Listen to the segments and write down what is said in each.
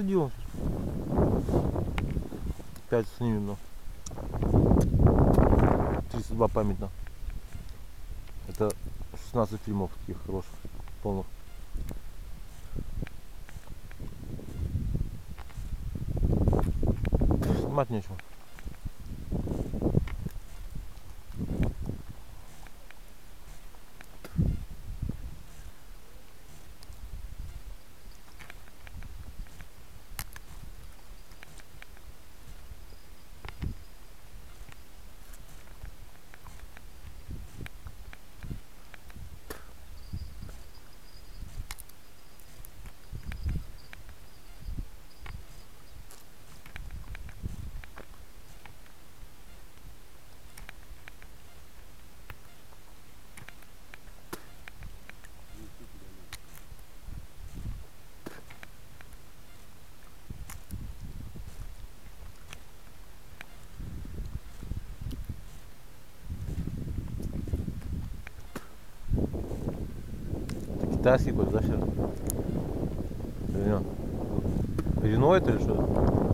Ну, Подзарядил. Пять снимем, ну. 32 памятно. Это 16 фильмов таких хороших, полных. Снимать нечего. Китайский какой-то, да, нет? Рено это или что?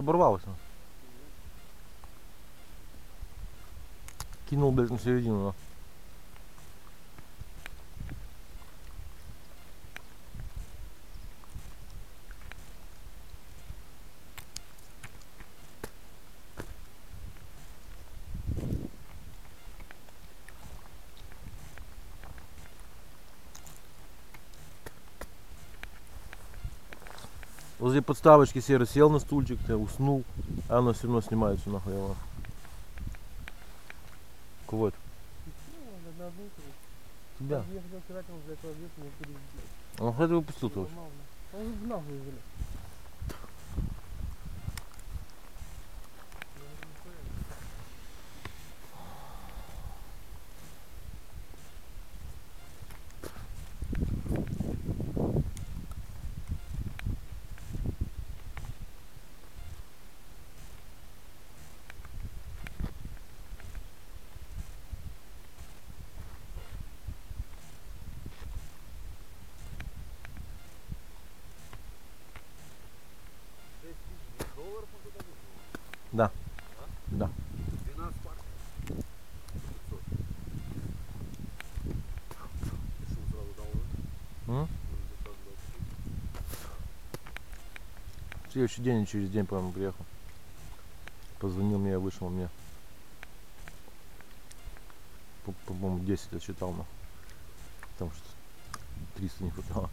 Оборвалось. оно. Кинул, блядь, на середину. Возле подставочки серый сел на стульчик, ты уснул, а оно все равно снимается нахуй его. Кого это? Ну, на одну короче. Тебя. Я хотел сказать ему за этого веса, не переезжай. А Он хоть выпустил ты вообще. Сломал, да. Он же нахуй, блядь. Да. 12 пар. 500. Решил сразу дал, да? Следующий день, через день, по-моему, приехал. Позвонил мне, вышел мне. По- По-моему, 10 отсчитал, но. Потому что 300 не хватало.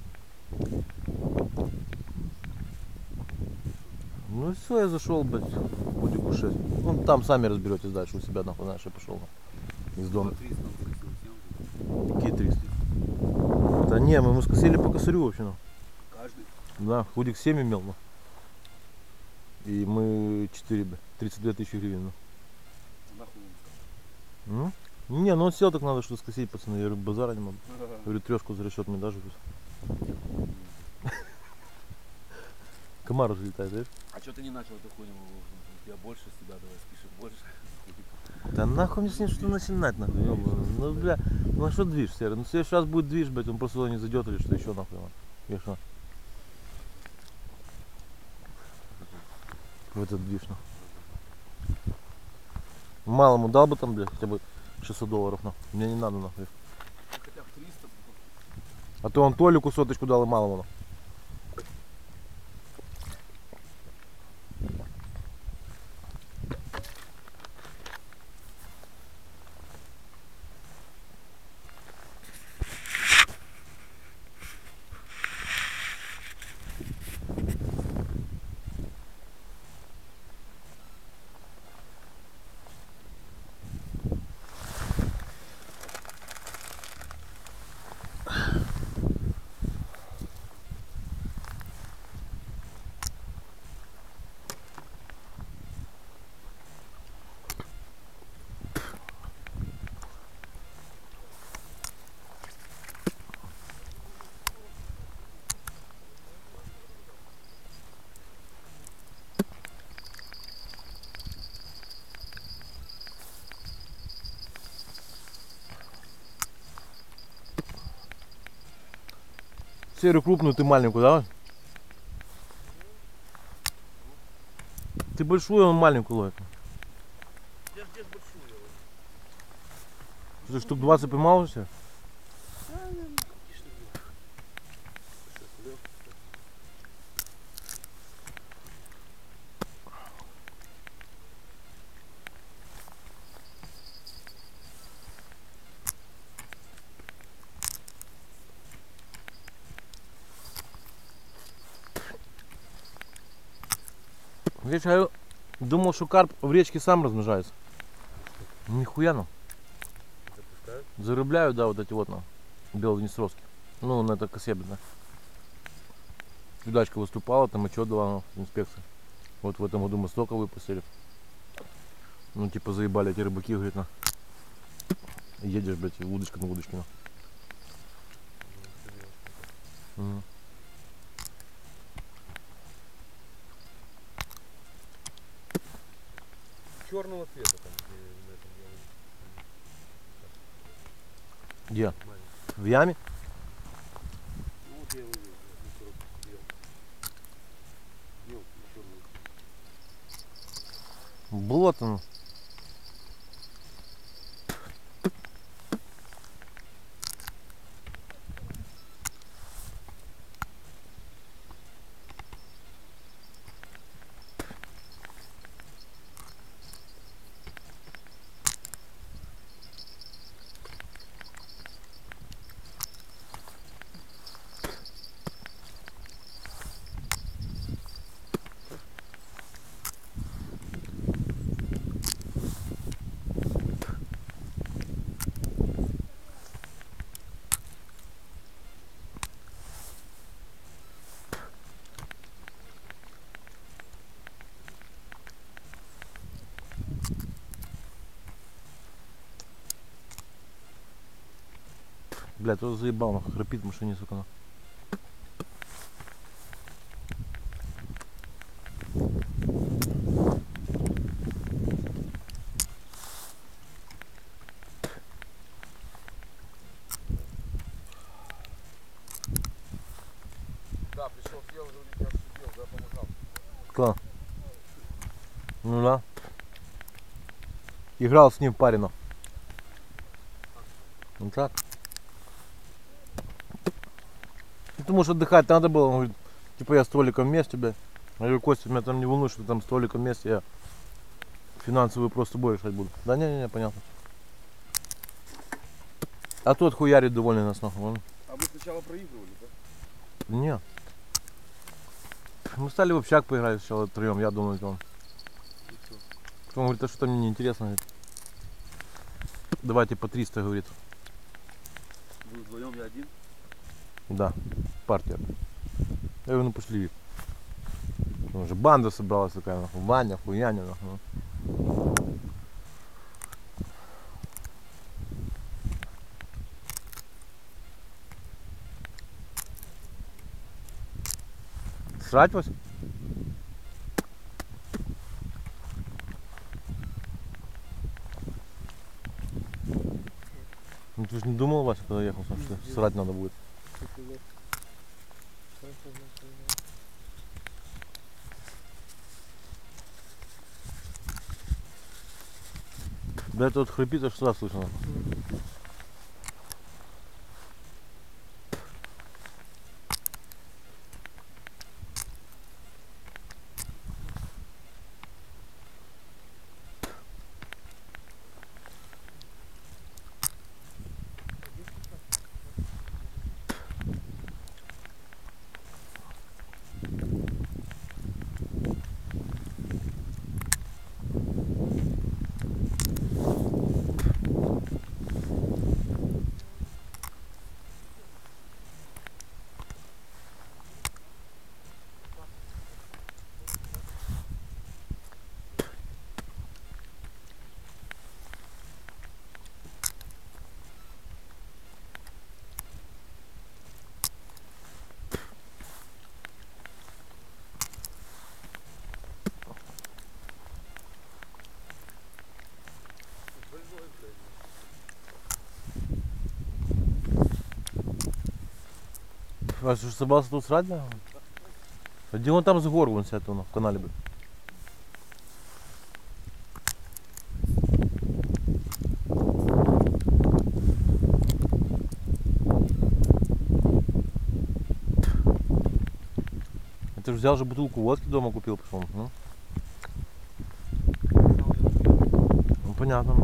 Ну и все, я зашел, блядь, 6. Ну там сами разберетесь дальше у себя, нахуй, знаешь, я пошел нахуй, из дома. 300, там 307. Какие 300? Да не, мы ему скосили по косарю вообще, ну. Каждый. Да, худик 7 имел, ну. И мы 4, бля, 32 тысячи гривен, ну. Нахуй Ну? Не, ну он сел так надо что скосить, пацаны. Я говорю, базара не могу. Я говорю, трешку за расчет мне даже. Комар взлетает, знаешь? А что ты не начал эту хуйню? Тебя больше себя давай спишем, больше. Да нахуй мне с ним что начинать, нахуй, ёбаный. Ну, бля, ну а что движ, Серый? Ну, если сейчас будет движ, блядь, он просто туда не зайдет или что еще, нахуй, ему? Я что? В этот движ, нахуй. Малому дал бы там, блядь, хотя бы 600 долларов, нахуй. Мне не надо, нахуй. Хотя бы 300. А то он Толику соточку дал и малому, нахуй. Серую крупную, ты маленькую, да? Ты большую, он маленькую ловит. Я ж здесь большую. Ты штук 20 поймал уже? Я думал, что карп в речке сам размножается. Нихуя ну. Запускают? Зарыбляю, да, вот эти вот на белонесровски. Ну, на это косе, да. Удачка выступала, там и что давала инспекция. Вот в этом году мы столько выпустили. Ну, типа заебали эти рыбаки, говорит, на. Едешь, блядь, удочка на удочке, на. Мгм. Черного цвета там, где на этом я Где? В яме? Ну вот я его вижу. Мелкий, черный. Болото, ну. Бля, тоже заебал, нахуй, храпит в машине, сука, на. Да, пришел, съел, помогал. Ну да. Играл с ним парено. Ну так. Потому что отдыхать надо было. Он говорит, типа я столиком вместе, бля. Я говорю, Костя, меня там не волнует, что ты там столиком вместе, я финансовый просто бой решать буду. Да не, не, не, понятно. А тот хуярит довольный нас нахуй. он. А вы сначала проигрывали, да? Не. Мы стали в общак поиграть сначала втроем, я думаю, это он. Потом говорит, а что мне неинтересно. Говорит. Давайте по 300, говорит. Вы вдвоем, я один? Да, партия. Я говорю, ну пошли. Ну, Уже банда собралась такая, нахуй, Ваня, хуяня, нахуй. Срать вас? Ну ты же не думал, Вася, когда ехал, что срать надо будет? Да. Вот хрипит, аж сразу слышно. А что, собрался тут срать, да? А где он там с гор, вон сядет, он в канале. А Ты же взял же бутылку водки дома купил, пошел. Ну, ну понятно.